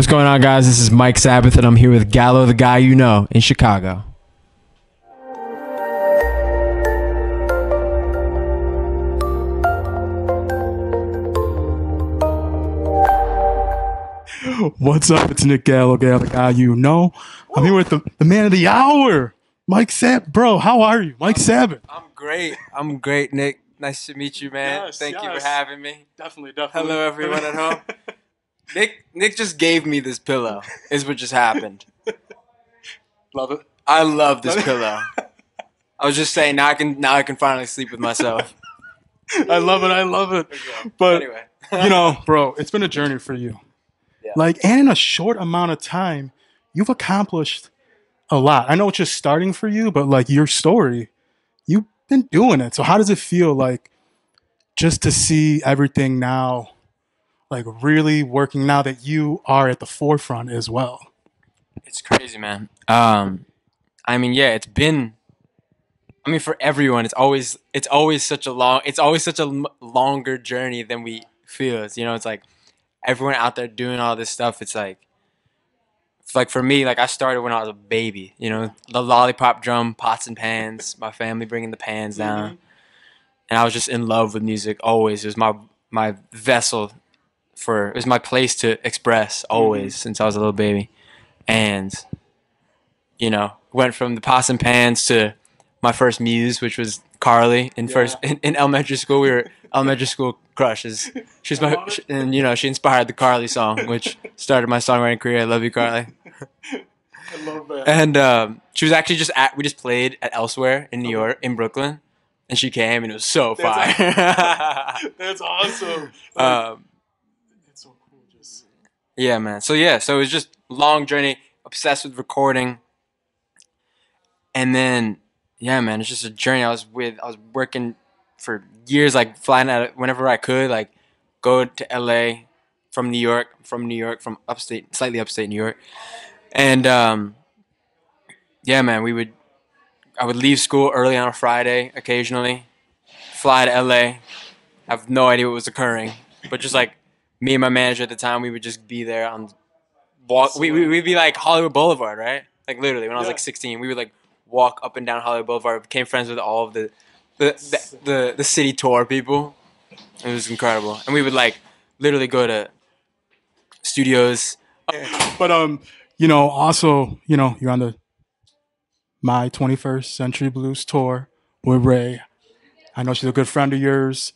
What's going on, guys? This is Mike Sabath, and I'm here with Gallo, the guy you know, in Chicago. What's up? It's Nick Gallo, Gallo, the guy you know. I'm here with the, the man of the hour, Mike Sab. Bro, how are you? Mike Sabath. I'm great. I'm great, Nick. Nice to meet you, man. Yes, Thank you for having me. Definitely, definitely. Hello, everyone at home. Nick, Nick just gave me this pillow. Is what just happened. Love it. I love this pillow. I was just saying now I can now I can finally sleep with myself. I love it. I love it. But, Anyway, you know, bro, it's been a journey for you. Yeah. Like, and in a short amount of time, you've accomplished a lot. I know it's just starting for you, but like your story, you've been doing it. So, how does it feel like just to see everything now, like really working now that you are at the forefront as well? it's crazy, man. Um, I mean, yeah, it's been. I mean, for everyone, it's always it's always such a long it's always such a m- longer journey than we feel. It's, you know, it's like everyone out there doing all this stuff. It's like, it's like for me, like I started when I was a baby. You know, the lollipop drum, pots and pans, my family bringing the pans down, and I was just in love with music. Always, it was my my vessel for it was my place to express. Always since I was a little baby, and you know, went from the pots and pans to my first muse, which was Carly in first in, in elementary school. We were elementary school crushes. She's my it. and you know she inspired the Carly song, which started my songwriting career. I love you, Carly. I love that. And um, she was actually just at we just played at elsewhere in New York in Brooklyn, and she came and it was so fire. That's That's awesome. um, it's so cool. Just Yeah, man. So yeah, so it was just long journey, obsessed with recording. And then yeah, man, it's just a journey. I was with I was working for years, like flying out whenever I could, like go to LA from New York, from New York, from upstate slightly upstate New York. And um yeah, man, we would I would leave school early on a Friday occasionally, fly to LA, I have no idea what was occurring. But just like me and my manager at the time, we would just be there on walk. We, we we'd be like Hollywood Boulevard, right? Like literally, when I was Yeah. like 16, we would like walk up and down Hollywood Boulevard. Became friends with all of the the the, the, the city tour people. It was incredible, and we would like literally go to studios. But um, you know, also, you know, you're on the My 21st Century Blues tour with Raye. I know she's a good friend of yours.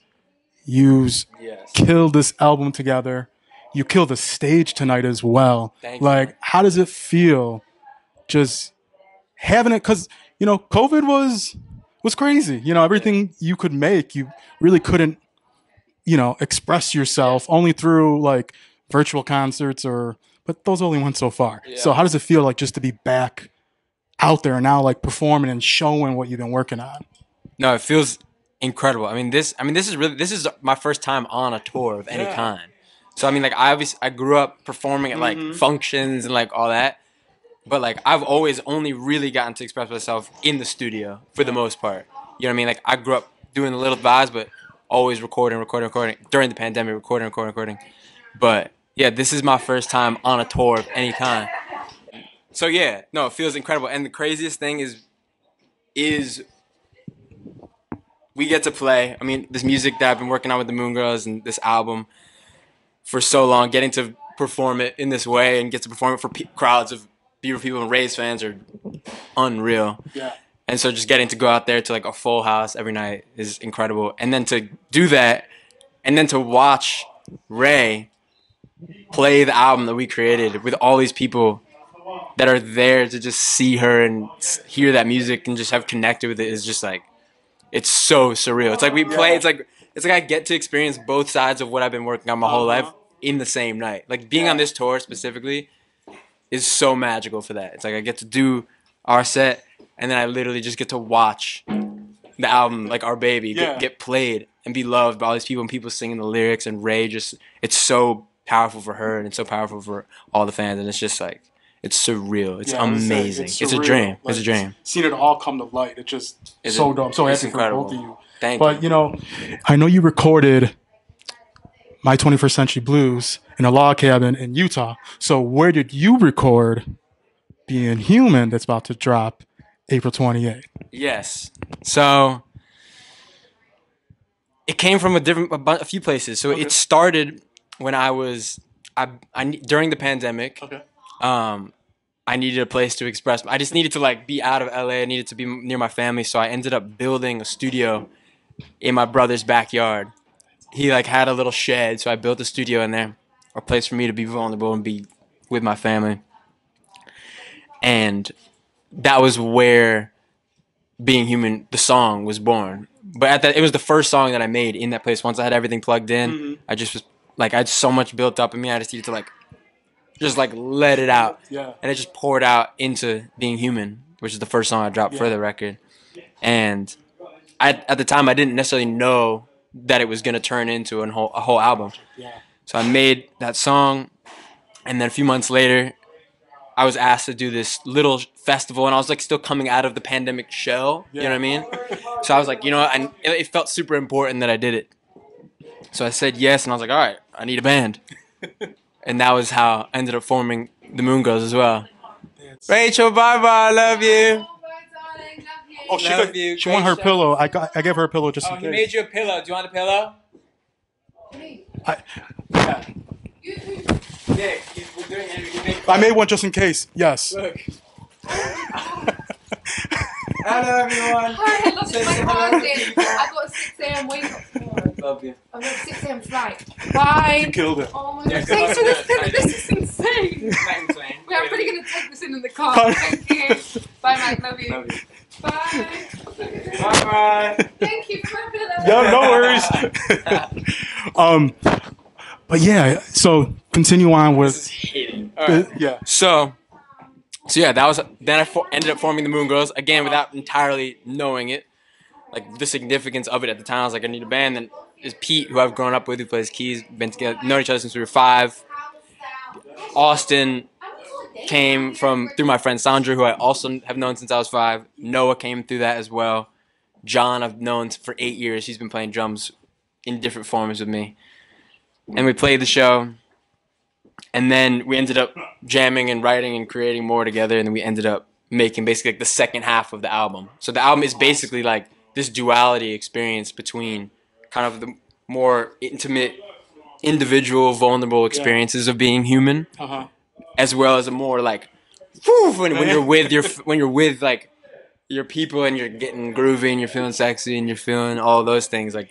You Yes. killed this album together. You killed the stage tonight as well. Thank you. like, how does it feel just having it? Because you know, COVID was was crazy. You know, everything you could make, you really couldn't, you know, express yourself only through like virtual concerts or. But those only went so far. So how does it feel like just to be back out there now, like performing and showing what you've been working on? No, it feels incredible. I mean, this. I mean, this is really. This is my first time on a tour of any Yeah. kind. So I mean, like I obviously I grew up performing at like Mhm. functions and like all that, but like I've always only really gotten to express myself in the studio for the most part. You know what I mean? Like I grew up doing the little vibes, but always recording, recording, recording during the pandemic, recording, recording, recording. But yeah, this is my first time on a tour of any kind. So yeah, no, it feels incredible. And the craziest thing is, is we get to play. I mean, this music that I've been working on with the Moongirls and this album for so long, getting to perform it in this way and get to perform it for pe- crowds of beautiful people and Raye's fans are unreal. Yeah. And so just getting to go out there to like a full house every night is incredible. And then to do that and then to watch Raye play the album that we created with all these people that are there to just see her and hear that music and just have connected with it is just like it's so surreal. It's like we play. It's like it's like I get to experience both sides of what I've been working on my whole life uh-huh. in the same night. Like being on this tour specifically is so magical for that. It's like I get to do our set and then I literally just get to watch the album like our baby Yeah. get, get played and be loved by all these people and people singing the lyrics and Raye just it's so powerful for her and it's so powerful for all the fans and it's just like it's surreal. It's Yeah, I was saying, amazing. It's, a surreal. dream. it's a dream. Seeing it all come to light, it just It's so a- dope. So it's happy for incredible. both of you. Thank But you. you know, I know you recorded My 21st Century Blues in a log cabin in Utah. So where did you record Being Human that's about to drop April 28th? Yes. So it came from a different a, a few places. So Okay. it started when I was I, I during the pandemic. Okay. Um, I needed a place to express. I just needed to like be out of LA. I needed to be near my family. So I ended up building a studio in my brother's backyard. He like had a little shed, so I built a studio in there, a place for me to be vulnerable and be with my family. And that was where being human the song was born but at that it was the first song that i made in that place once i had everything plugged in Mhm. i just was like i had so much built up in me i just needed to like just like let it out Yeah. and it just poured out into being human which is the first song i dropped for the record and I, at the time i didn't necessarily know that it was going to turn into a whole, a whole album Yeah. so I made that song, and then a few months later, I was asked to do this little festival, and I was like still coming out of the pandemic shell. Yeah. You know what I mean? So I was like, you know, what? and it, it felt super important that I did it. So I said yes, and I was like, all right, I need a band, and that was how I ended up forming the Moongirls as well. Rachel, bye bye, I love you. Oh, she, Love got, you. she want her show. pillow. I got. I gave her a pillow just Oh, in he case. made you a pillow. Do you want a pillow? I, Nick, he's, we're doing it. He made- I made one just in case. Yes. Look. Hello, everyone. Hi, I love my hello. birthday. I got a 6 a.m. wake up tomorrow. Love you. I've got a 6 a.m. flight. Bye. You Killed it. Oh my Yeah, god, thanks for this. that. This is insane. Thanks, man. Wait, I'm really gonna take this in in the car. Thank you. Bye, Mike. Love you. Love you. Bye. Bye bye. Thank you for my pillow. Yeah, no worries. um, but yeah. So continue on This is with. the- right. yeah. So, so yeah, that was. Then I fo- ended up forming the Moongirls again without entirely knowing it, like the significance of it at the time. I was like, I need a band. Then is Pete, who I've grown up with, who plays keys, been together, known each other since we were five. Austin came from through my friend Sandra, who I also have known since I was five. Noah came through that as well. John, I've known for eight years. He's been playing drums in different forms with me, and we played the show. And then we ended up jamming and writing and creating more together, and then we ended up making basically like the second half of the album. So the album is basically like this duality experience between kind of the more intimate, individual, vulnerable experiences of being human Uh huh. as well as a more like whew, when, when you're with your when you're with like your people and you're getting groovy and you're feeling sexy and you're feeling all those things like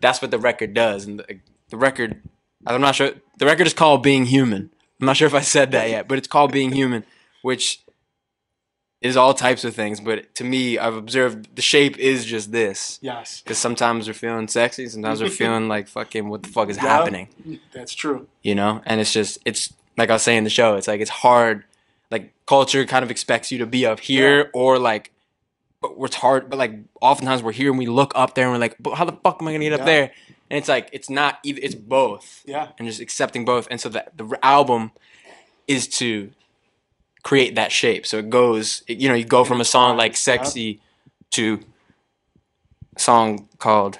that's what the record does. And the, the record I'm not sure the record is called Being Human. I'm not sure if I said that yet but it's called Being Human which is all types of things but to me I've observed the shape is just this Yes. because sometimes we're feeling sexy sometimes we're feeling like fucking what the fuck is Yeah. happening That's true. you know and it's just it's like i was saying in the show it's like it's hard like culture kind of expects you to be up here Yeah. or like but it's hard but like oftentimes we're here and we look up there and we're like but how the fuck am i gonna get Yeah. up there and it's like it's not either it's both Yeah. and just accepting both and so that the album is to create that shape so it goes you know you go from a song like Yeah. sexy to a song called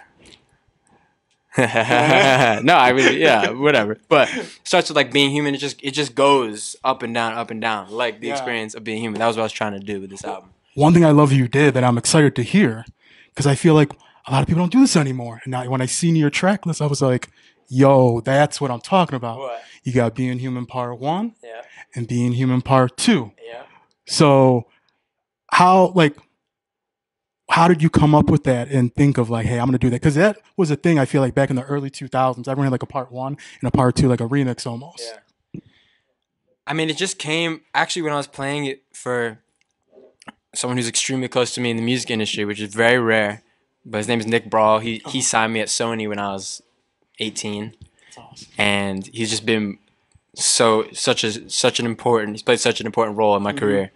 no, I really yeah, whatever. But starts with like being human. It just it just goes up and down, up and down, like the Yeah. experience of being human. That was what I was trying to do with this album. One thing I love you did that I'm excited to hear, because I feel like a lot of people don't do this anymore. And now when I seen your track list, I was like, "Yo, that's what I'm talking about." What? You got being human part one Yeah, and being human part two. yeah. So, how like, how did you come up with that and think of like, hey, I'm gonna do that? Because that was a thing I feel like back in the early 2000s. Everyone had like a part one and a part two, like a remix almost. Yeah. I mean, it just came actually when I was playing it for someone who's extremely close to me in the music industry, which is very rare. But his name is Nick Brawl. He he signed me at Sony when I was 18. That's awesome. and he's just been so such a such an important he's played such an important role in my Mhm. career.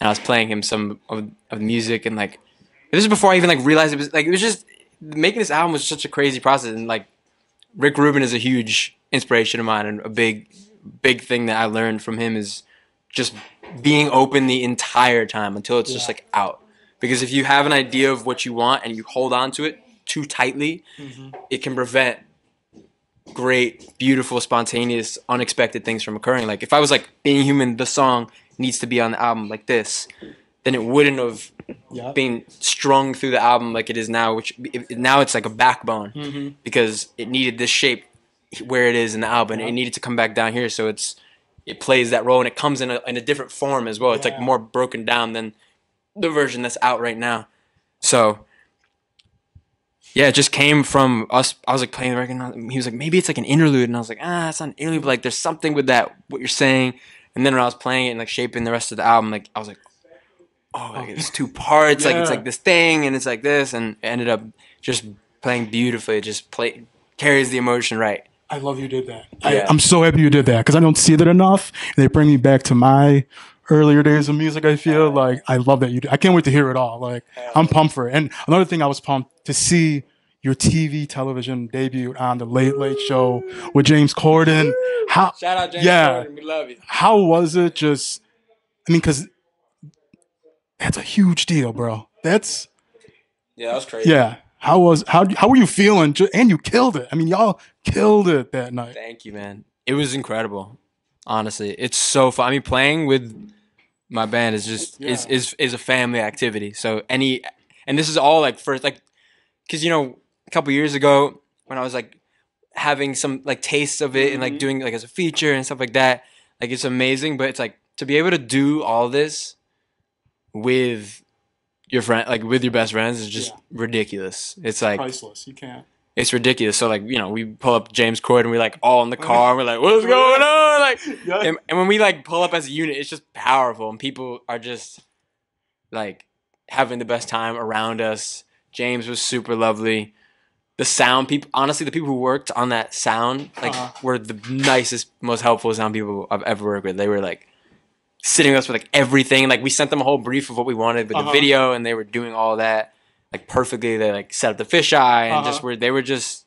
And i was playing him some of, of the music and like this is before i even like realized it was like it was just making this album was such a crazy process. And like rick rubin is a huge inspiration of mine. And a big big thing that i learned from him is just being open the entire time until it's just like out. Because if you have an idea of what you want and you hold on to it too tightly Mhm. it can prevent great, beautiful, spontaneous, unexpected things from occurring. Like if I was like being human, the song needs to be on the album like this, then it wouldn't have Yeah. been strung through the album like it is now. Which it, now it's like a backbone Mm-hmm. because it needed this shape where it is in the album. It needed to come back down here, so it's it plays that role and it comes in a in a different form as well. It's like more broken down than the version that's out right now. So yeah, it just came from us. I was like playing the record, and he was like, maybe it's like an interlude, and I was like, ah, it's not an interlude, but like there's something with that what you're saying. And then when I was playing it and like shaping the rest of the album, like I was like, oh, like it's two parts, like it's like this thing, and it's like this, and it ended up just playing beautifully. It just play carries the emotion right. I love you did that. Yeah. I, I'm so happy you did that because I don't see that enough. They bring me back to my earlier days of music. I feel like I love that you. Did. I can't wait to hear it all. Like I'm pumped for it. And another thing, I was pumped to see your TV television debut on the Late Late Show with James Corden. How? Shout out James Yeah. Corden, we love you. How was it? Just, I mean, because that's a huge deal, bro. That's Yeah, that was crazy. yeah. How was how how were you feeling? And you killed it. I mean, y'all killed it that night. Thank you, man. It was incredible. Honestly, it's so fun. I mean, playing with my band is just is Yeah. is is a family activity. So any and this is all like first like because you know a couple years ago when I was like having some like tastes of it and like Mhm. doing like as a feature and stuff like that. Like it's amazing, but it's like to be able to do all this with your friend like with your best friends is just Yeah. ridiculous. It's like Priceless. You can't. It's ridiculous. So like you know, we pull up James Corden, and we're like all in the car, and we're like, what's going on? Like, Yeah. and, and when we like pull up as a unit, it's just powerful, and people are just like having the best time around us. James was super lovely. The sound people, honestly, the people who worked on that sound like Uh-huh. were the nicest, most helpful sound people I've ever worked with. They were like sitting with us with like everything. Like we sent them a whole brief of what we wanted with Uh-huh. the video, and they were doing all that like perfectly. They like set up the fisheye and just Uh-huh. were they were just.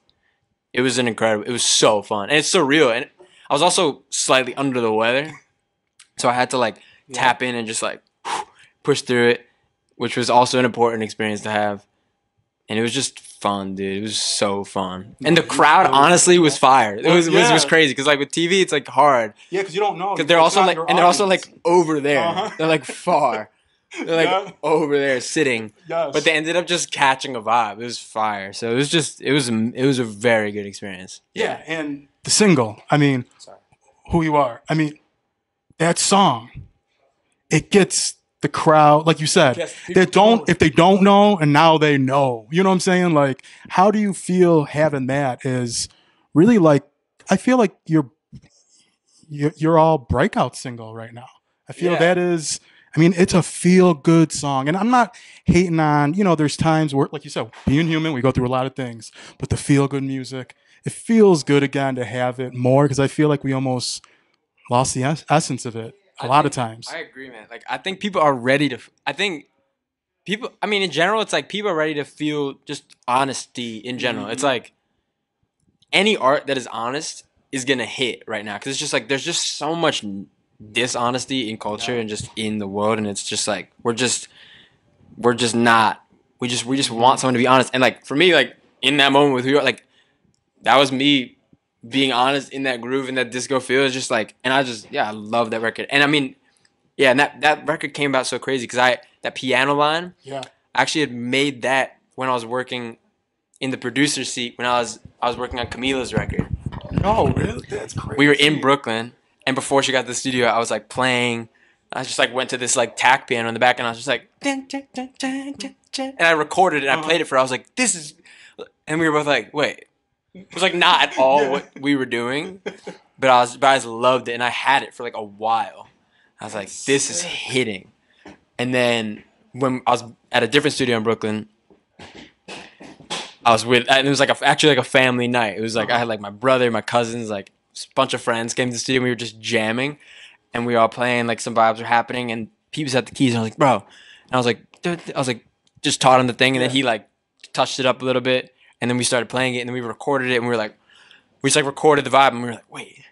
It was an incredible. It was so fun, and it's so real. And I was also slightly under the weather, so I had to like tap in and just like push through it, which was also an important experience to have. And it was just fun, dude. It was so fun, and the crowd honestly was fire. It was it was, was crazy because like with TV, it's like hard Yeah, because you don't know. because they're also like and they're also like over there. Uh-huh. They're like far. They're like Yeah. over there sitting, yes. but they ended up just catching a vibe. It was fire. So it was just it was a- it was a very good experience. yeah, and the single. I mean, Sorry. who you are. I mean, that song. It gets the crowd, like you said. Yes, they don't. know. If they don't know, and now they know. You know what I'm saying? Like, how do you feel having that? Is really like. I feel like you're. You're, you're all breakout single right now. I feel Yeah. that is. I mean, it's a feel good song. And I'm not hating on, you know, there's times where, like you said, being human, we go through a lot of things, but the feel good music, it feels good again to have it more because I feel like we almost lost the es- essence of it a I lot of times. I agree, man. Like I think people are ready to. I think people. I mean, in general, it's like people are ready to feel just honesty in general. It's Mhm. like any art that is honest is gonna hit right now because it's just like there's just so much dishonesty in culture Yeah. and just in the world, and it's just like we're just we're just not. We just we just want someone to be honest, and like for me, like in that moment with who you are, like that was me being honest in that groove and that disco feel is just like and I just yeah I love that record and I mean yeah and that that record came about so crazy because I that piano line yeah. I actually had made that when I was working in the producer's seat when I was I was working on Camila's record No, really? That's crazy. we were in Brooklyn and before she got to the studio I was like playing. I just like went to this like tack piano in the back and I was just like dun, dun, dun, dun, dun, dun, and I recorded it and I played it for her. I was like this is and we were both like wait. It was like not at all Yeah. what we were doing but I was but I just loved it and I had it for like a while. I was like this is hitting. And then when I was at a different studio in Brooklyn I was with and it was like a, actually like a family night. It was like I had like my brother my cousins like bunch of friends came to the studio and we were just jamming and we were all playing like some vibes were happening and Peeps at the keys and I was like bro and I was like I was like just taught him the thing and then he like touched it up a little bit and then we started playing it and then we recorded it and we were like we just like recorded the vibe and we were like wait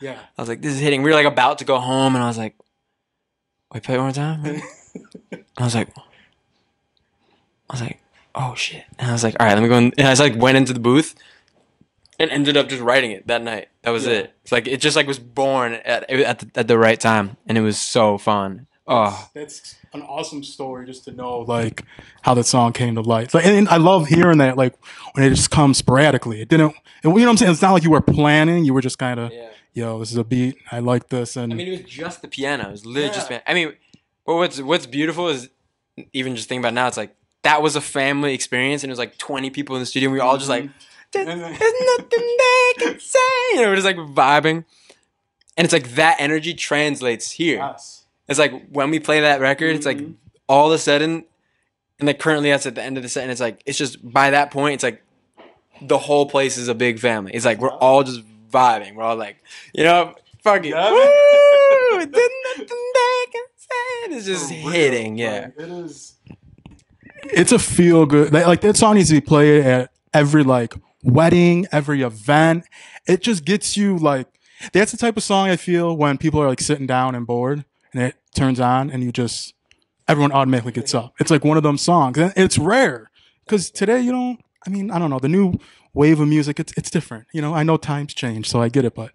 Yeah. I was like this is hitting we were like about to go home and I was like wait play it one more time and I was like I was like oh shit and I was like all right let me go in. and I just like went into the booth and ended up just writing it that night. That was Yeah. it. It's like it just like was born at at the, at the right time, and it was so fun. Oh, That's an awesome story just to know like how that song came to life. Like, and, and I love hearing that like when it just comes sporadically. It didn't. And you know what I'm saying? It's not like you were planning. You were just kind of, yeah. yo, this is a beat. I like this, and I mean, it was just the piano. It was literally just. Yeah. piano. I mean, well, what's what's beautiful is even just thinking about it now. It's like that was a family experience, and it was like twenty people in the studio. and We were all just like, mm-hmm. "There's nothing they can say. You know, we're just like vibing, and it's like that energy translates here. yes. It's like when we play that record, it's like Mhm. all of a sudden, and like currently that's at the end of the set, and it's like it's just by that point, it's like the whole place is a big family. It's like we're all just vibing. We're all like, you know, fuck it, Yeah. woo, there's nothing they can say. It's just For real, hitting, yeah. like, it is. It's a feel good. Like, like that song needs to be played at every like wedding, every event. It just gets you like. That's the type of song I feel when people are like sitting down and bored, and it turns on, and you just everyone automatically gets up. It's like one of them songs, and it's rare because today you don't. I mean, I don't know the new wave of music. It's it's different. You know, I know times change, so I get it, but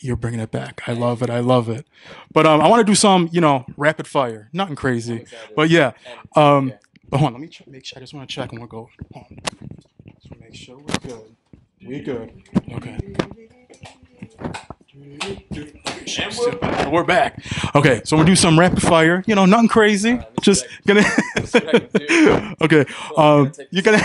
you're bringing it back. I love it. I love it. But um, I want to do some, you know, rapid fire. Nothing crazy, but yeah. Um, but hold on, let me ch- make sure. I just want to check and we'll go. Make sure we're good. We good. Okay. And we're back. Okay, so we'll do some rapid fire. You know, nothing crazy. Just gonna. see what I can do. okay. Um, you gotta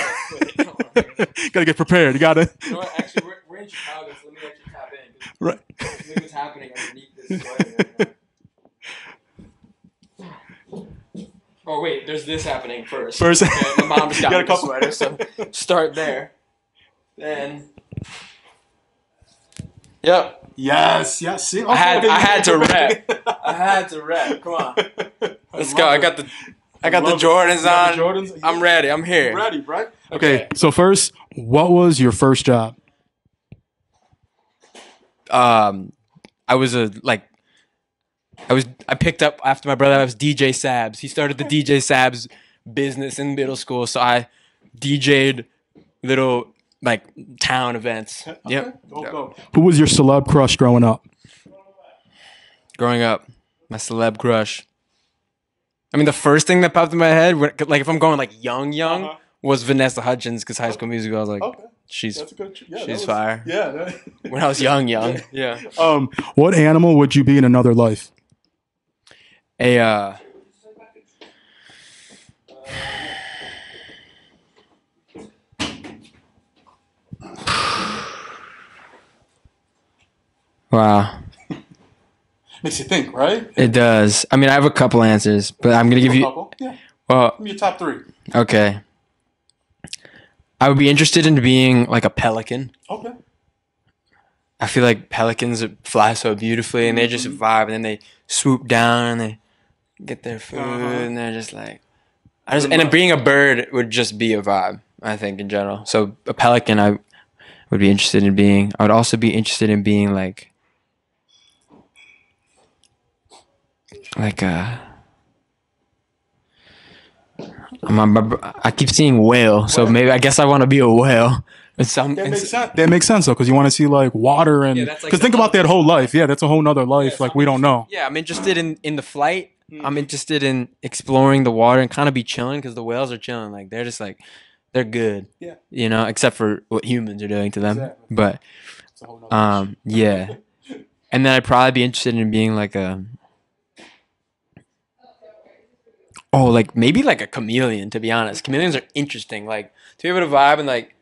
gotta get prepared. You gotta. You know what? Actually, we're, we're in Chicago, so let me actually tap in. 'cause Right. Something happening underneath this sweater. right now. Oh wait, there's this happening first. First- okay, my mom just You got got a the couple- sweater, so start there. Then, yep, Yes. Yes. See, I had- okay, I had to you're rep. I had to rep. Come on, let's love go. I got the, I got the. Jordans got on. the Jordans? I'm ready. I'm here. Ready, right? Okay. Okay. So first, what was your first job? um I was a like I was I picked up after my brother I was DJ Sabs. He started the DJ Sabs business in middle school, so I DJ'd little like town events. Yep. Go, go. Who was your celeb crush growing up? Growing up, my celeb crush. I mean, the first thing that popped in my head, like if I'm going like young, young, Uh-huh. was Vanessa Hudgens because High School Musical. I was like, Okay, she's good. Yeah, she's was- fire. Yeah. that- when I was young, young. Yeah. um, what animal would you be in another life? A uh, Wow, Makes you think, right? it does. I mean, I have a couple answers, but I'm gonna give A you. couple. Yeah. Well, Give me your top three. okay. I would be interested in being like a pelican. Okay. I feel like pelicans fly so beautifully, and they just Mm-hmm. vibe, and then they swoop down and they get their food, Uh-huh. and they're just like, I just and being a bird would just be a vibe. I think in general. So a pelican, I would be interested in being. I would also be interested in being like, like a. I'm, I'm- I keep seeing whale, so maybe I guess I want to be a whale. In some, That in makes sense. That makes sense though, because you want to see like water and because that's like think about that whole life. Yeah, that's a whole nother life. Yeah, like we don't know. Yeah, I'm interested in in the flight. Mm-hmm. I'm interested in exploring the water and kind of be chilling because the whales are chilling. Like they're just like they're good. Yeah. You know, except for what humans are doing to them. Exactly. But It's a whole nother um, yeah. And then I'd probably be interested in being like a. Oh, like maybe like a chameleon. To be honest, chameleons are interesting. Like to be able to vibe and like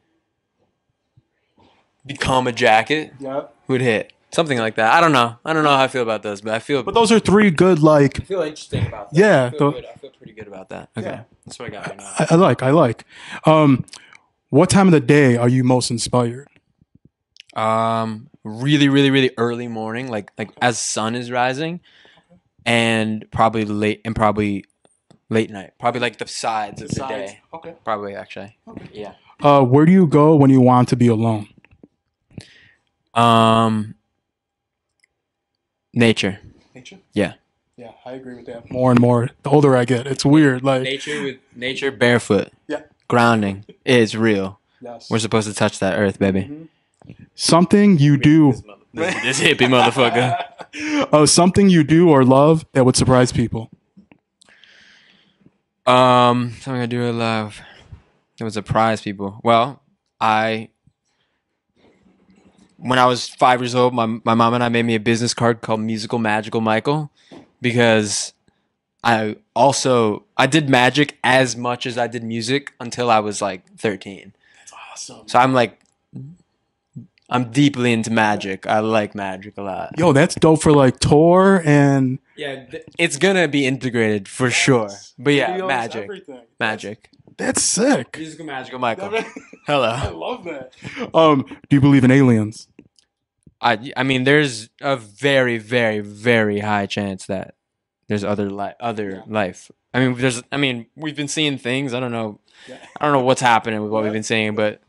become a jacket Yeah. would hit something like that. I don't know. I don't know how I feel about those, but I feel But those are three good like I feel interesting about that. Yeah, I feel, tho- good. I feel pretty good about that. Okay, Yeah. that's what I got right now. I, I like. I like. Um, what time of the day are you most inspired? Um, really, really, really early morning, like like as sun is rising, and probably late and probably late night. Probably like the sides of the day. Okay. Probably actually. Okay. Yeah. Uh, where do you go when you want to be alone? Um. Nature. Nature. Yeah. Yeah, I agree with that. More and more, the older I get, it's weird. Like, Nature with nature barefoot. Yeah. Grounding is real. yes. We're supposed to touch that earth, baby. Mhm. something you do. This, this hippie motherfucker. Oh, something you do or love that would surprise people. Um, something I do or love. That would surprise people. Well, I when I was five years old, my my mom and I made me a business card called Musical Magical Michael because I also I did magic as much as I did music until I was like thirteen. That's awesome. So I'm like I'm deeply into magic. I like magic a lot. Yo, that's dope for like tour and Yeah, th- it's gonna be integrated for sure. But yeah, videos, magic, everything. magic. That's sick. Musical magical Michael. Hello. I love that. Um, do you believe in aliens? I I mean, there's a very very very high chance that there's other li- other life. I mean, there's. I mean, we've been seeing things. I don't know. Yeah. I don't know what's happening with what we've been seeing, but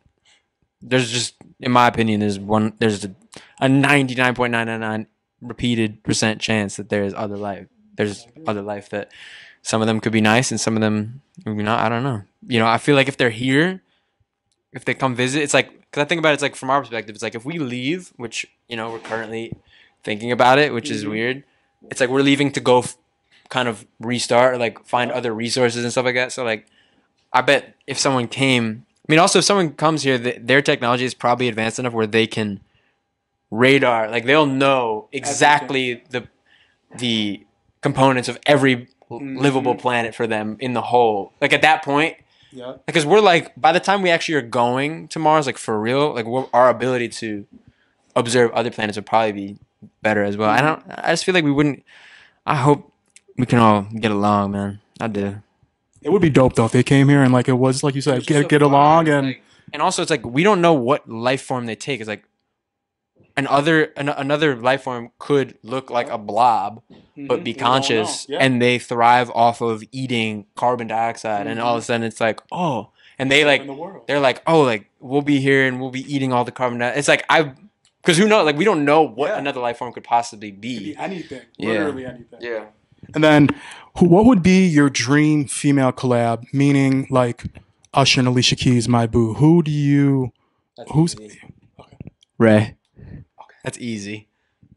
there's just, in my opinion, there's one. There's a, a 99.999 repeated percent chance that there is other life. There's other life that some of them could be nice and some of them maybe not. I don't know. You know, I feel like if they're here, if they come visit, it's like because I think about it, it's like from our perspective, it's like if we leave, which you know we're currently thinking about it, which is Mhm. weird. It's like we're leaving to go f- kind of restart, or like find other resources and stuff like that. So like, I bet if someone came, I mean, also if someone comes here, th- their technology is probably advanced enough where they can radar, like they'll know exactly the the components of every livable Mhm. planet for them in the whole. Like at that point, Yeah. because we're like by the time we actually are going to Mars, like for real, like we're, our ability to observe other planets would probably be better as well. I don't. I just feel like we wouldn't. I hope we can all get along, man. I do. It would be dope though if they came here and like it was like you said, get get along and and also it's like we don't know what life form they take. It's like another an, another life form could look like a blob mm-hmm. but be. We don't conscious Yeah. and they thrive off of eating carbon dioxide and all of a mm-hmm. sudden it's like oh and they like the they're like, oh, like we'll be here and we'll be eating all the carbon dioxide. It's like I, because who knows? Like we don't know what Yeah. another life form could possibly Could be be. anything. Yeah. Literally anything. Yeah. And then, who, what would be your dream female collab? Meaning, like Usher and Alicia Keys, my boo. Who do you? Who's? Raye? That's easy.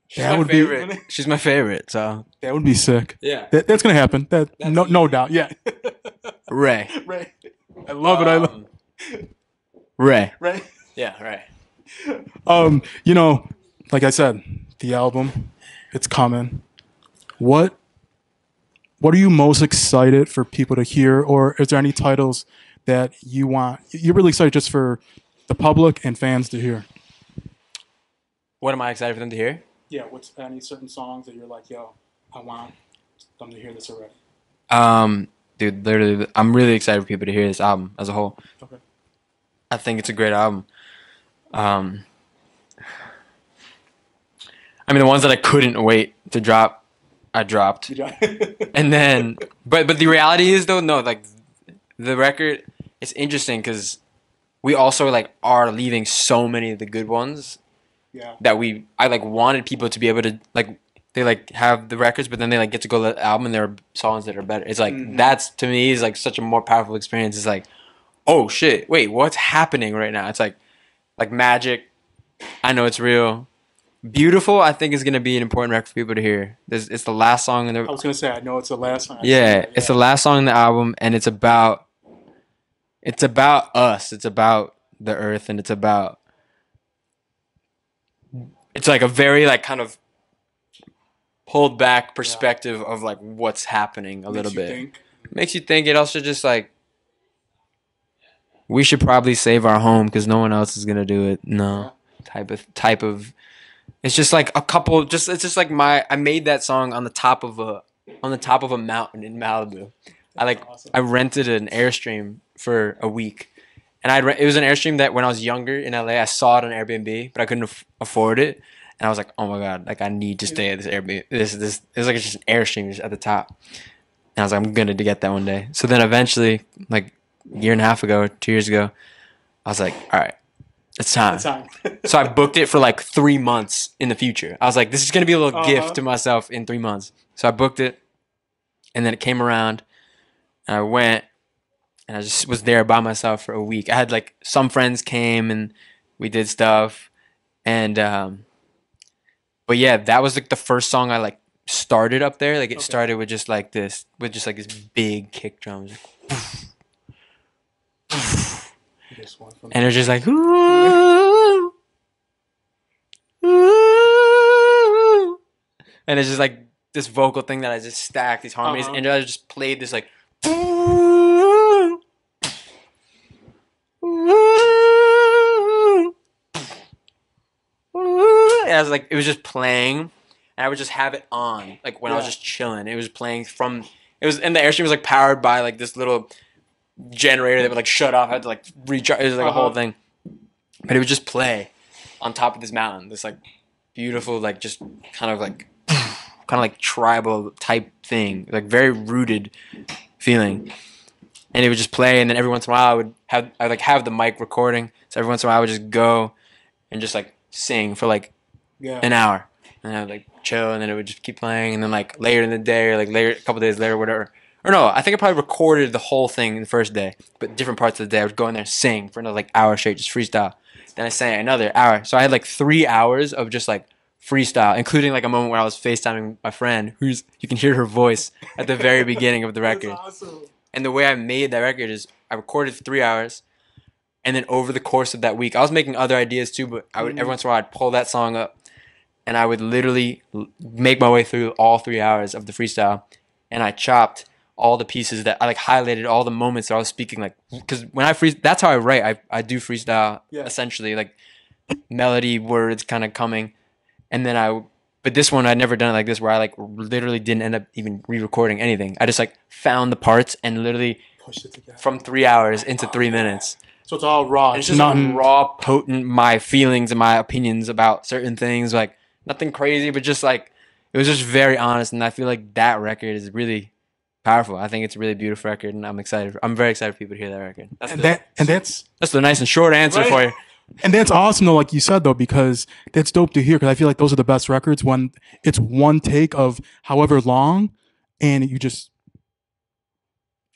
She's That my would be- favorite. She's my favorite. So That would be sick. yeah, That, that's gonna happen. That That's no no doubt. Yeah. Raye. Raye. I love it. I love. Um, Raye. Right. Yeah. Right. Um, you know, like I said, the album, it's coming. What what are you most excited for people to hear, or is there any titles that you want you're really excited just for the public and fans to hear? What am I excited for them to hear? Yeah, what's any certain songs that you're like, yo, I want them to hear this already? Um, dude, literally, I'm really excited for people to hear this album as a whole. Okay. I think it's a great album. Um, I mean, the ones that I couldn't wait to drop, I dropped. And then, but but the reality is though, no, like the record, it's interesting because we also like are leaving so many of the good ones yeah. that we I like wanted people to be able to like they like have the records, but then they like get to go to the album and there are songs that are better. It's like Mhm. that's to me is like such a more powerful experience. It's like, oh shit, wait, what's happening right now? It's like like magic. I know it's real. Beautiful, I think is gonna be an important record for people to hear. This it's the last song in the. I was gonna say I know it's the last song. I yeah, it's the last song in the album, and it's about it's about us. It's about the earth, and it's about it's like a very like kind of pulled back perspective of like what's happening a Makes little bit. think. Makes you think. It also just like we should probably save our home because no one else is gonna do it. No type of type of. It's just like a couple. Just it's just like my. I made that song on the top of a on the top of a mountain in Malibu. I like Awesome. I rented an airstream for a week, and I it was an airstream that when I was younger in LA I saw it on Airbnb, but I couldn't aff- afford it, and I was like, oh my god, like I need to stay at this Airbnb. This this it was like just an airstream just at the top, and I was like, I'm gonna get that one day. So then eventually, like a year and a half ago, two years ago, I was like, all right, it's time. It's time. So I booked it for like three months in the future. I was like, this is gonna be a little Uh-huh. gift to myself in three months. So I booked it, and then it came around, and I went, and I just was there by myself for a week. I had like some friends came and we did stuff, and um, but yeah, that was like the first song I like started up there. Like it Okay. started with just like this, with just like this big kick drums, This one from- and it was just like ooh, ooh, and it's just like this vocal thing that I just stacked these harmonies, Uh-huh. and I just played this like. ooh, ooh, ooh. And I was like, it was just playing, and I would just have it on, like when I was just chilling. It was playing from, it was, and the airstream was like powered by like this little generator that would like shut off. I had to like recharge. It was like a whole Uh-huh. thing, but it would just play on top of this mountain. This like beautiful, like just kind of like, kind of like tribal type thing, like very rooted feeling. And it would just play, and then every once in a while I would have I would like have the mic recording. So every once in a while I would just go and just like sing for like yeah. an hour, and I would like chill, and then it would just keep playing, and then like later in the day, or like later a couple days later, whatever. Or no, I think I probably recorded the whole thing the first day, but different parts of the day. I would go in there and sing for another like hour straight, just freestyle. Then I sang another hour, so I had like three hours of just like freestyle, including like a moment where I was FaceTiming my friend, who's you can hear her voice at the very beginning of the record. awesome. And the way I made that record is I recorded for three hours, and then over the course of that week, I was making other ideas too. But I would Mhm. every once in a while I'd pull that song up, and I would literally make my way through all three hours of the freestyle, and I chopped all the pieces that I like highlighted all the moments that I was speaking like because when I free that's how I write I I do freestyle Yeah. essentially like melody words kind of coming, and then I but this one I'd never done it like this where I like literally didn't end up even re-recording anything. I just like found the parts and literally Push it together. from three hours into three minutes. So it's all raw. And It's just like raw, potent my feelings and my opinions about certain things. Like nothing crazy, but just like it was just very honest. And I feel like that record is really powerful. I think it's a really beautiful record, and I'm excited. I'm very excited for people to hear that record. That's and the, that and that's that's the nice and short answer Right. for you. and that's awesome though, like you said though, because that's dope to hear. Because I feel like those are the best records when it's one take of however long, and you just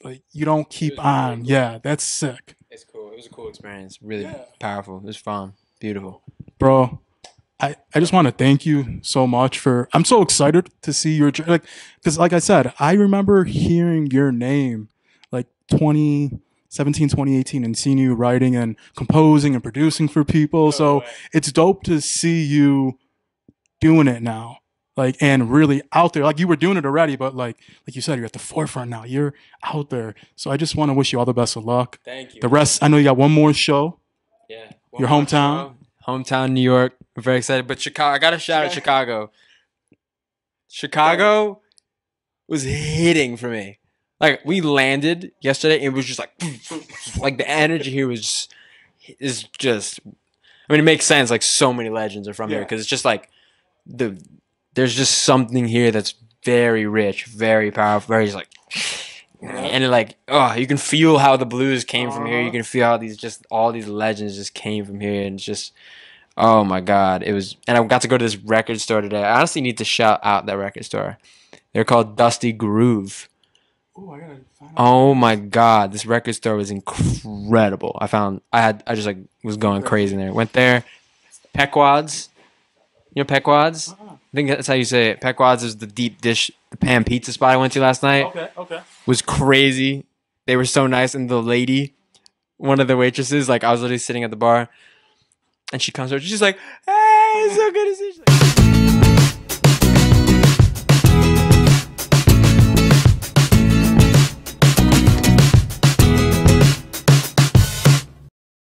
like you don't keep was really on. cool. Yeah, that's sick, It's cool. It was a cool experience. Really Yeah. powerful. It was fun. Beautiful. bro. I, I just want to thank you so much for I'm so excited to see your like because like I said I remember hearing your name like 2017 2018 and seeing you writing and composing and producing for people. So it's dope to see you doing it now like and really out there. Like you were doing it already but like like you said you're at the forefront now. You're out there. So I just want to wish you all the best of luck. Thank you. the rest I know you got one more show. Yeah. Your hometown? Hometown, New York. I'm very excited. But Chicago, I got to shout out Chicago. Chicago was hitting for me. Like we landed yesterday, it was just like, like the energy here was just, is just. I mean, it makes sense. Like so many legends are from here because it's just like the there's just something here that's very rich, very powerful, very just like. And like, oh, you can feel how the blues came from here. You Uh-huh. can feel how these just all these legends just came from here, and just, oh my god, it was. And I got to go to this record store today. I honestly need to shout out that record store. They're called Dusty Groove. oh I gotta find. Oh my god, this record store was incredible. I found I had I just like was going crazy in there. Went there, Pequod's. You know Pequod's? Uh-uh. I think that's how you say it. Pequod's is the deep dish, the pan pizza spot I went to last night okay okay was crazy. They were so nice, and the lady, one of the waitresses, like I was literally sitting at the bar, and she comes over. She's like, "Hey, it's so good to see." you." She's like,